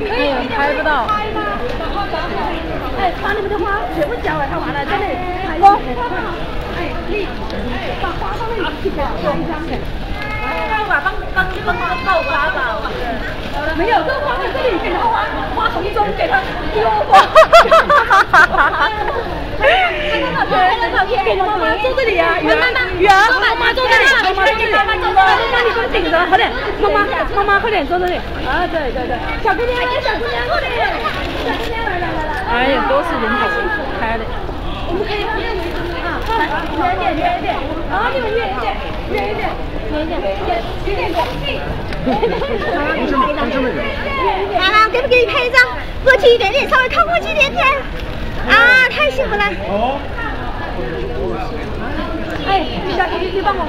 可以，拍不到！哎，把你们的花全部浇完，它完了，这里一工。哎，你把花上面一拍一张的，哎，把把把把豆拔。没有，这花在这里，给他花花丛中给他丢花。哈哈哈哈哈哈！看看照片，给妈妈坐这里啊，圆圆，妈妈坐这里，妈妈坐这里，妈妈你给我顶着，快点，妈妈妈妈快点坐这里，啊对对对，小姑娘，小姑娘过来，小姑娘来来来来，哎呀，都是人头开的，我们可以远一点，远一点，啊你们远一点，远一点，远一点，远点。妈妈，给不给你拍一张？过去一点点，稍微靠过去一点点。啊，太幸福了！哦。哎。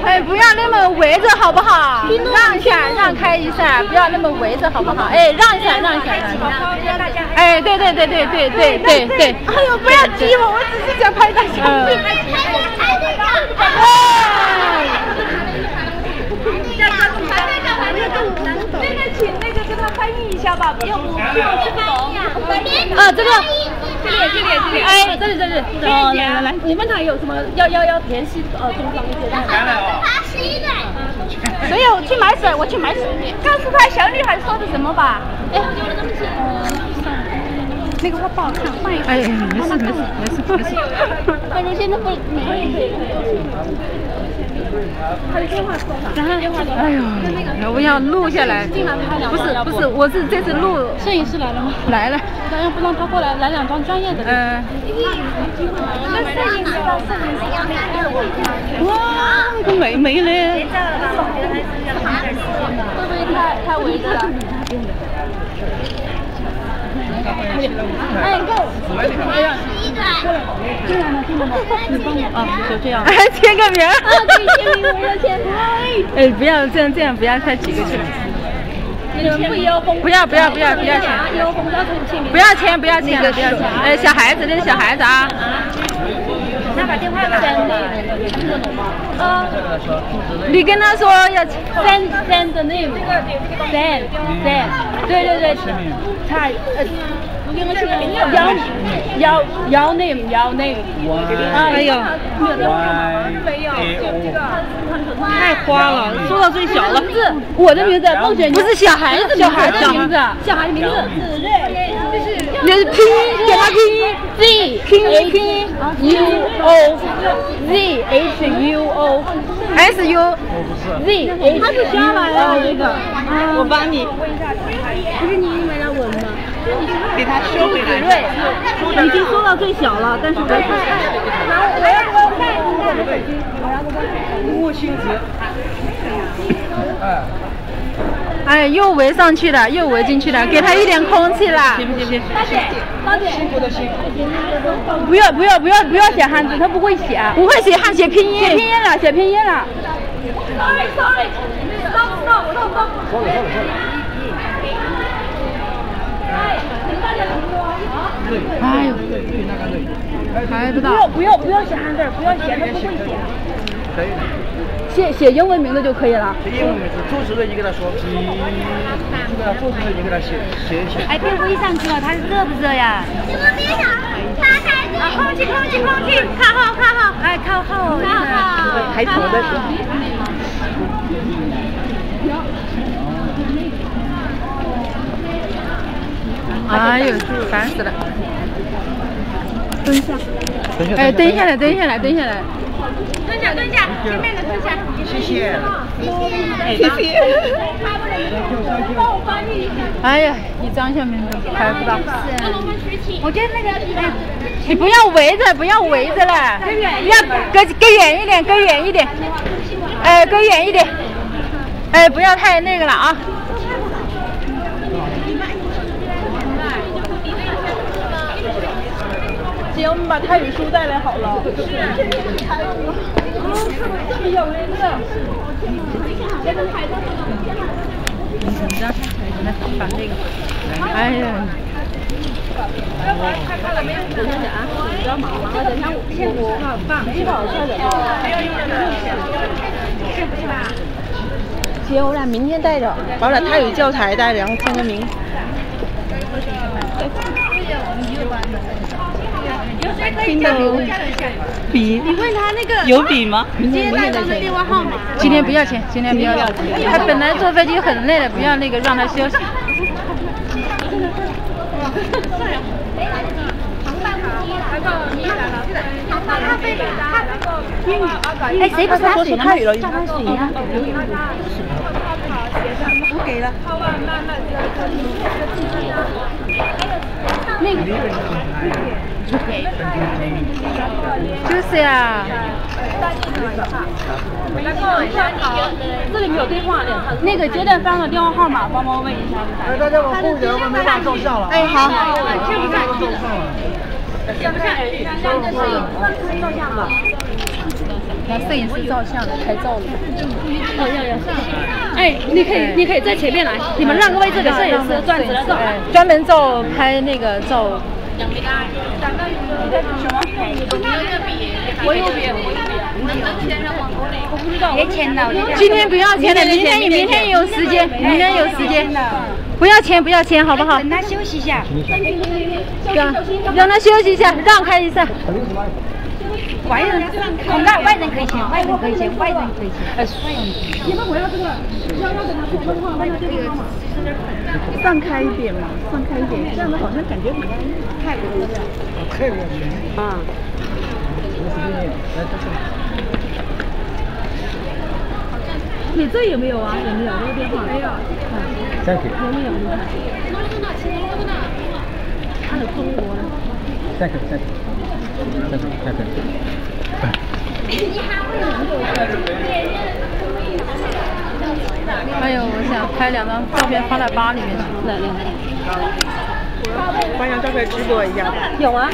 哎，不要那么围着好不好？让一下，让开一下，不要那么围着好不好？哎，让一下，让一下，让一下。哎，对对对对对对对对。哎呦，不要激我，我只是想拍张照片。拍那个，拍那个。哎。那个，请那个跟他翻译一下吧，不用，不用翻译啊。啊，这个。这里，这里，这里，哎，这里，这里，哦，来来来，你们还有什么要要要联系呃中方一些的。八十一的。所以我去买水，我去买水。告诉他小女孩说的什么吧。哎，那个画不好看，换一个。哎，没事没事没事没事。反正现在不没。他的电话说啥？哎呦，我要录下来。不是不是，我是这次录。摄影师来了吗？来了。咱要不让他过来，来两张专业的。嗯。那摄影师到摄影师要没哇，个美美嘞。会不会太太围着了？哎，够。哎呀，进来了？进来了？你帮我啊，就这样。哎，签个名。啊，签名，我要签。哎，不要这样，这样不要太几个去。不要不要不要不要签。不要签不要签不要签。哎，小孩子，那是小孩子啊。那把电话给他。啊。你跟他说要 send send the name，send send，对对对，他呃。要要要 name 要 name，哎呦，没有，太花了，说到最小了。不是我的名字，孟雪，不是小孩子，小孩的名字，小孩的名字。你是拼音，给他拼。音，Z 拼音拼。音，U O Z H U O S U Z H，他是加来了这个，我帮你。不是你买了文吗？给他收回来。已经收到最小了，但是我要我要我要看一下。手机，我要个木星子。哎。哎，又围上去了，又围进去了，给他一点空气啦。行不行？行。大姐，大姐。辛苦的辛苦。不要不要不要不要写汉字，他不会写。不会写汉，写拼音。写拼音了，写拼音了。Sorry sorry，到到我到到。Sorry sorry sorry。哎呦，拍不到。不要不要不要写汉字，不要写，他不会写。可以。写写英文名字就可以了。写英文名字，主持人你给他说。你给他主持人你给他写写写。哎，别围上去了，他热不热呀？你们别上，擦开啊，空气空气空气，靠后靠后，哎靠后，靠好。还坐在。哎呦，烦死了！蹲下，哎，蹲下来，蹲下来，蹲下来。蹲下，蹲下，前面的蹲下。谢。谢。谢。谢。谢。谢。帮我翻译一下哎呀，一张下面都拍不到。我觉得那个，你不要围着，不要围着了，要隔隔远一点，隔远一点。哎，隔远一点。哎，不要太那个了啊。姐，我们把泰语书带来好了。是。哦，这么有人的。你让来把那个。哎呀。看看了没有？等下啊，不要忙了，等下我先我放，这个好笑的。没有用的。是不是吧？姐，我俩明天带着，把我俩泰语教材带着，然后签个名。听的笔，你问他那个有笔吗？接待方的电话号码。今天不要钱，今天不要钱。他本来坐飞机很累了，不要那个让他休息。哎，谁不是他水了？叫他水呀。我给了。那个。就是呀。这里没有电话的。那个接待方的电话号码，帮忙问一下。哎，大家往后点，我没法照相了。哎，好。现不在。现不在。照相吧。让摄影师照相，拍照了。哦，要要。哎，你可以，你可以在前面来，你们让个位置给摄影师，专职照，专门照拍那个照。我有笔，我有笔，能能签上吗？我不知道。别签了，今天不要签了，明天明天有时间，明天有时间。不要签，不要签，好不好？让他休息一下。让让他休息一下，让开一下。外人，那外人可以签，外人可以签，外人可以签。哎，你们回来这个，要要等他说说话，那就这个放开一点嘛，放开一点，这样子好像感觉比较泰国的。泰国的。啊。你这有没有啊？有没有这个电话？没有。再给。有没有？还有中国的。再给，再给。再给，再给。哎呦，我想拍两张照片发在吧里面去。哪两张？发张照片直播一样。有啊。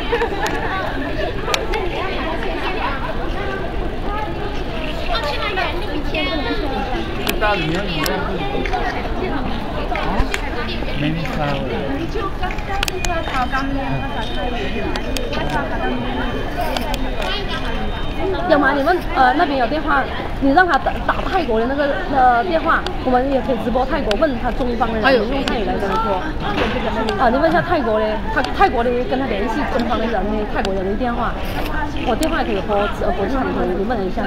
要么你们呃那边有电话，你让他打打泰国的那个呃电话，我们也可以直播泰国，问他中方的人用泰语来跟他说。啊，你问一下泰国的，他泰国的跟他联系中方的人的泰国人的电话，我电话可以拨呃国际上可以，你问一下。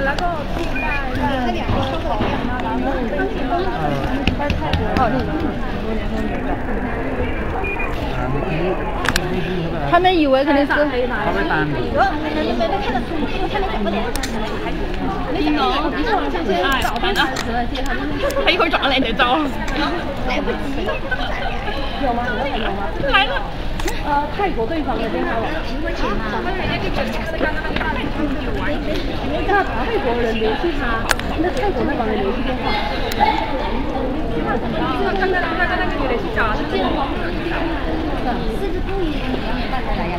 他们以为肯定是。他一会儿转来你就走。来不及。有吗？有吗？来了。呃，泰国对方的电话。国人联系他，那泰国那帮人联系电话。看看看看那个联系找，是这样吗？是不是故意半夜来呀？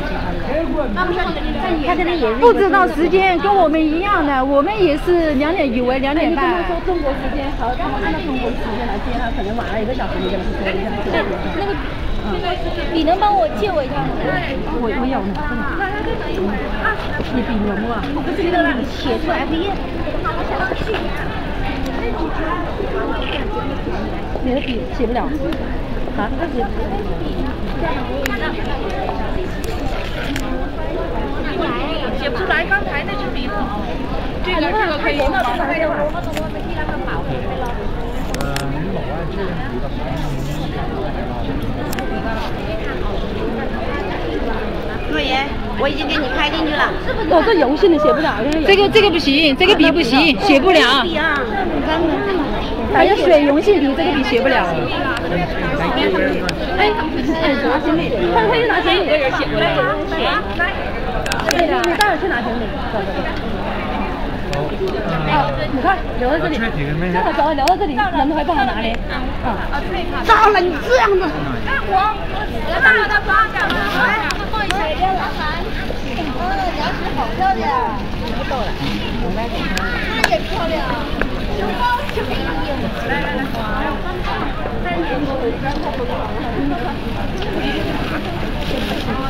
他可能也不知道时间，跟我们一样的，我们也是两点，以为两点半。你跟他说中国时间，好，然后按照中国时间来接他，可能晚了一个小时，你跟他说一下。那个，你能帮我借我一下吗？我我有呢。你笔有吗？我不记得了，写出来不一。你的笔写不了。啊？写不出来，刚才那支笔了。这个这个可以用吗？陆爷，我已经给你开进去了。我这油性的写不了，这个这个不行，这个笔不行，写不了。还有水溶性笔，这个笔写不了。哎，拿行李，他他又拿行李，这人写过来。来，你你待会去拿行李。啊，你看留在这里，正好找留在这里，人都还不好拿嘞。啊，咋了？你这样子。哎，我，我大了的瓜干嘛？来，放一下。哦，牙齿好漂亮。不够了，那也漂亮。胸包就可以用。来来来，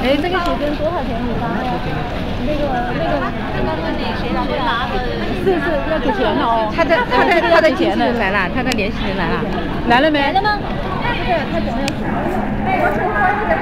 哎，这个鞋跟多少钱？你发呀？那个那个，刚刚问你谁拿的？是是要给钱的哦。他的他的他的钱呢？来了，他的联系人来了。来了没？来了吗？不是，他怎么样？哎，我从关系的。